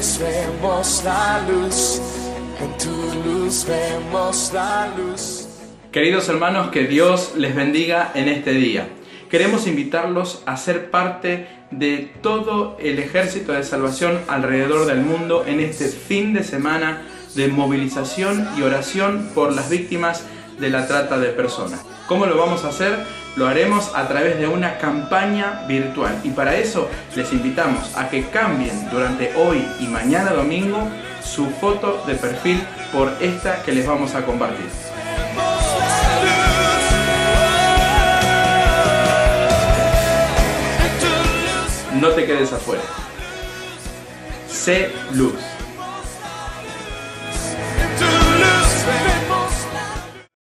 vemos la luz, en tu luz vemos la luz. Queridos hermanos, que Dios les bendiga en este día. Queremos invitarlos a ser parte de todo el ejército de salvación alrededor del mundo en este fin de semana de movilización y oración por las víctimas de la trata de personas. ¿Cómo lo vamos a hacer? Lo haremos a través de una campaña virtual y para eso les invitamos a que cambien durante hoy y mañana domingo su foto de perfil por esta que les vamos a compartir. No te quedes afuera. Sé luz.